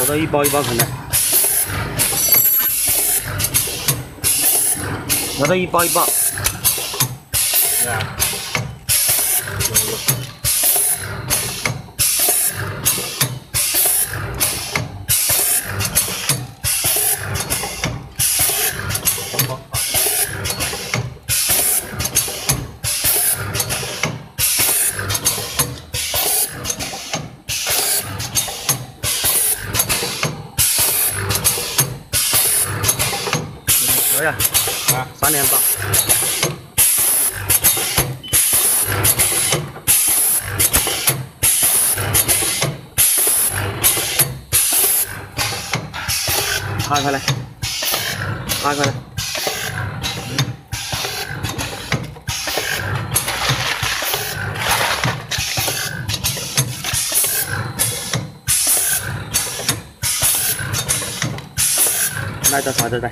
找到一包一包啃的，找到一包一包。可以啊，啊，三连包。拉开来，拉开来。来，这啥子的？